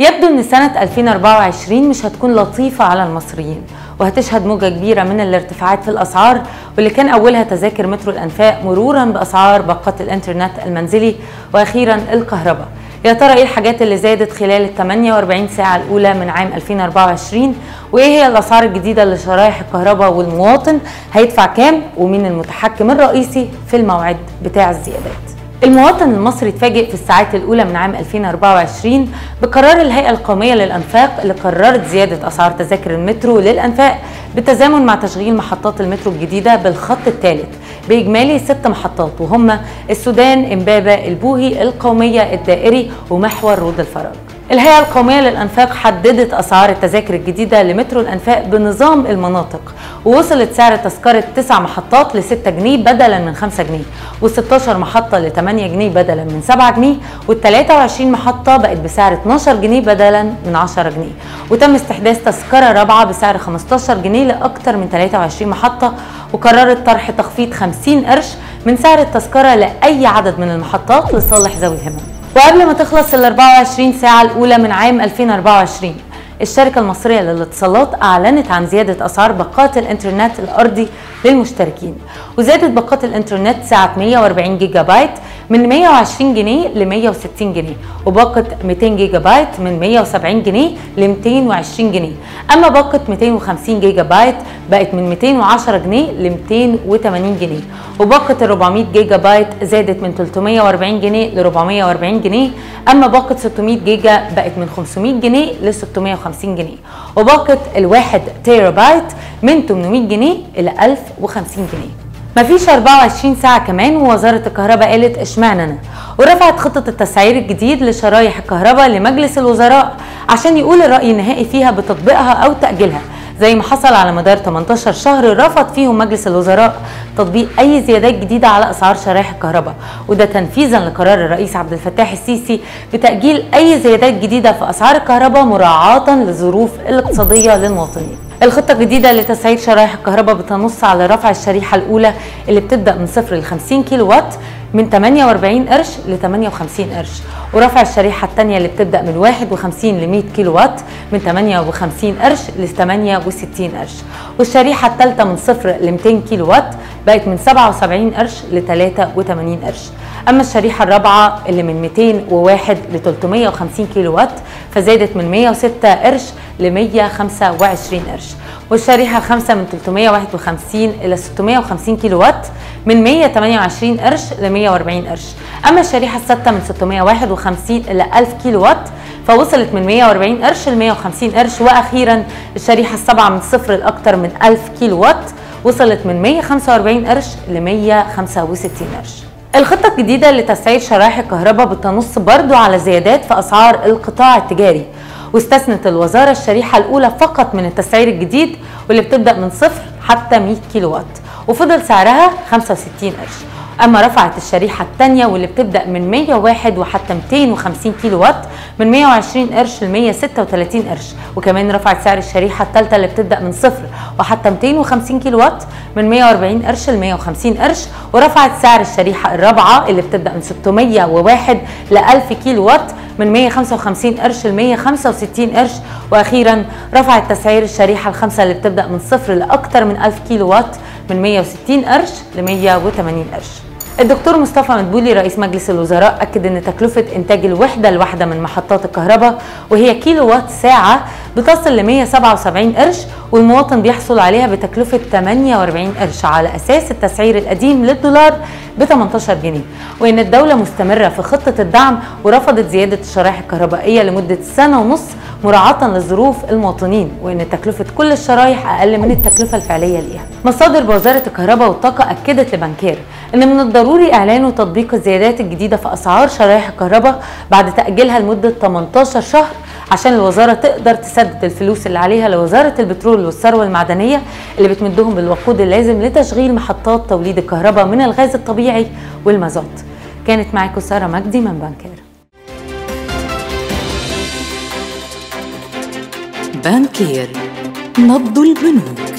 يبدو إن سنة 2024 مش هتكون لطيفة على المصريين وهتشهد موجة كبيرة من الارتفاعات في الأسعار واللي كان أولها تذاكر مترو الأنفاق مرورا بأسعار باقات الإنترنت المنزلي وأخيرا الكهرباء. يا ترى إيه الحاجات اللي زادت خلال ال 48 ساعة الأولى من عام 2024 وإيه هي الأسعار الجديدة لشرايح الكهرباء والمواطن هيدفع كام؟ ومين المتحكم الرئيسي في الموعد بتاع الزيادات؟ المواطن المصري اتفاجئ في الساعات الأولى من عام 2024 بقرار الهيئة القومية للأنفاق اللي قررت زيادة أسعار تذاكر المترو للأنفاق بالتزامن مع تشغيل محطات المترو الجديدة بالخط الثالث بإجمالي ست محطات وهم السودان إمبابة البوهي القومية الدائري ومحور رود الفرج الهيئة القومية للأنفاق حددت أسعار التذاكر الجديدة لمترو الأنفاق بنظام المناطق ووصلت سعر تذكرة تسع محطات ل 6 جنيه بدلا من 5 جنيه و16 محطة ل 8 جنيه بدلا من 7 جنيه وال 23 محطة بقت بسعر 12 جنيه بدلا من 10 جنيه. وتم استحداث تذكرة رابعة بسعر 15 جنيه لأكثر من 23 محطة وقررت طرح تخفيض 50 قرش من سعر التذكرة لأي عدد من المحطات لصالح ذوي الهمم. وقبل ما تخلص ال 24 ساعة الأولى من عام 2024 الشركة المصرية للاتصالات أعلنت عن زيادة أسعار باقات الإنترنت الأرضي للمشتركين وزادت باقات الإنترنت سعة 140 جيجا بايت من 120 جنيه ل 160 جنيه وباقة 200 جيجا بايت من 170 جنيه ل 220 جنيه. أما باقة 250 جيجا بايت بقت من 210 جنيه ل 280 جنيه وباقة ال 400 جيجا بايت زادت من 340 جنيه ل 440 جنيه. أما باقة 600 جيجا بقت من 500 جنيه ل 650 جنيه. وباقة الواحد تيرا بايت من 800 جنيه إلى 1050 جنيه. مفيش 24 ساعة كمان ووزارة الكهرباء قالت إشمعنى أنا؟ ورفعت خطة التسعير الجديد لشرايح الكهرباء لمجلس الوزراء عشان يقول الرأي النهائي فيها بتطبيقها أو تأجيلها. زي ما حصل على مدار 18 شهر رفض فيهم مجلس الوزراء تطبيق أي زيادات جديدة على أسعار شرايح الكهرباء وده تنفيذا لقرار الرئيس عبد الفتاح السيسي بتأجيل أي زيادات جديدة في أسعار الكهرباء مراعاة للظروف الاقتصادية للمواطنين. الخطة الجديدة لتسعير شرايح الكهرباء بتنص على رفع الشريحة الأولى اللي بتبدأ من صفر ل 50 كيلو وات من 48 قرش ل 58 قرش. ورفع الشريحة الثانية اللي بتبدأ من 51 ل 100 كيلو وات من 58 قرش ل 68 قرش. والشريحة الثالثة من صفر ل 200 كيلو وات بقت من 77 قرش ل 83 قرش. أما الشريحة الرابعة اللي من 201 ل 350 كيلو وات فزادت من 106 قرش ل 125 قرش. والشريحة الخامسة من 351 إلى 650 كيلو وات من 128 قرش ل 140 قرش. أما الشريحة السادسة من 651 إلى 1000 كيلو وات فوصلت من 140 قرش ل 150 قرش. وأخيرا الشريحة السابعة من صفر لأكثر من 1000 كيلو وات وصلت من 145 قرش ل 165 قرش. الخطة الجديدة لتسعير شرائح الكهرباء بتنص برضو على زيادات في أسعار القطاع التجاري واستثنت الوزارة الشريحة الأولى فقط من التسعير الجديد واللي بتبدأ من صفر حتى 100 كيلو وات وفضل سعرها 65 قرش. أما رفعت الشريحة الثانية واللي بتبدأ من 101 وحتى 250 كيلو وات من 120 قرش ل 136 قرش. وكمان رفعت سعر الشريحة الثالثه اللي بتبدأ من صفر وحتى 250 كيلو وات من 140 قرش ل 150 قرش. ورفعت سعر الشريحة الرابعة اللي بتبدأ من 601 ل 1000 كيلو وات من 155 قرش ل 165 قرش. وأخيرا رفعت تسعير الشريحة الخامسة اللي بتبدأ من صفر لأكثر من 1000 كيلو وات من 160 قرش ل 180 قرش. الدكتور مصطفى مدبولي رئيس مجلس الوزراء أكد أن تكلفة إنتاج الوحدة الواحدة من محطات الكهرباء وهي كيلو وات ساعة بتصل ل 177 قرش والمواطن بيحصل عليها بتكلفة 48 قرش على أساس التسعير القديم للدولار ب 18 جنيه. وإن الدولة مستمرة في خطة الدعم ورفضت زيادة الشرائح الكهربائية لمدة سنة ونص مراعاة لظروف المواطنين وإن تكلفة كل الشرايح أقل من التكلفة الفعلية ليها. مصادر بوزارة الكهرباء والطاقة أكدت لبنكير إن من الضروري إعلان وتطبيق الزيادات الجديدة في أسعار شرايح الكهرباء بعد تأجيلها لمدة 18 شهر عشان الوزارة تقدر تسدد الفلوس اللي عليها لوزارة البترول والثروة المعدنية اللي بتمدهم بالوقود اللازم لتشغيل محطات توليد الكهرباء من الغاز الطبيعي والمازوت. كانت معاكم سارة مجدي من بنكير. بانكير. نبض البنوك